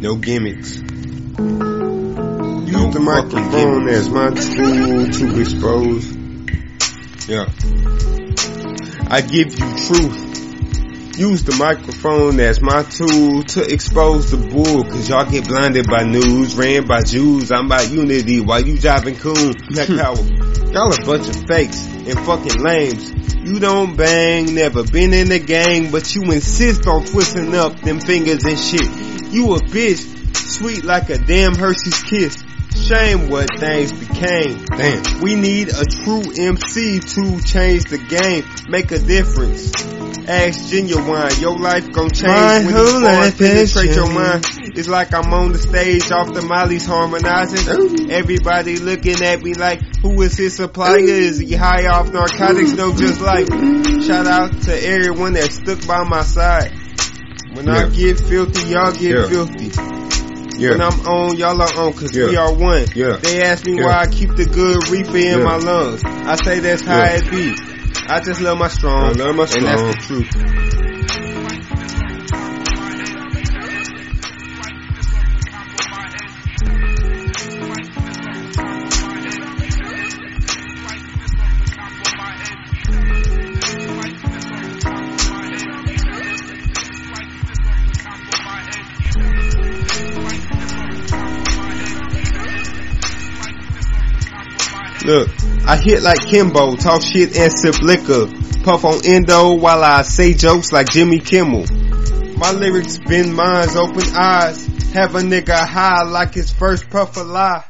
no gimmicks. Use the microphone as my tool to expose. Yeah. I give you truth. Use the microphone as my tool to expose the bull, cause y'all get blinded by news, ran by Jews, I'm by unity, while you driving coon, black power. Y'all a bunch of fakes and fucking lames. You don't bang, never been in the gang, but you insist on twisting up them fingers and shit. You a bitch, sweet like a damn Hershey's kiss. Shame what things became. Damn. We need a true MC to change the game, make a difference. Ask Genuine, your life gon' change My when whole life penetrate your mind. It's like I'm on the stage off the Molly's harmonizing. Everybody looking at me like, who is his supplier? Is he high off narcotics? No, just like, shout out to everyone that stuck by my side. When I get filthy, y'all get Yeah. filthy. When Yeah. I'm on, y'all are on, cause we are one. Yeah. They ask me Yeah. why I keep the good reaper in Yeah. my lungs. I say that's how Yeah. it be. I just love my strong. I love my And that's the truth. Look, I hit like Kimbo, talk shit and sip liquor. Puff on endo while I say jokes like Jimmy Kimmel. My lyrics bend minds, open eyes. Have a nigga high like his first puff of lie.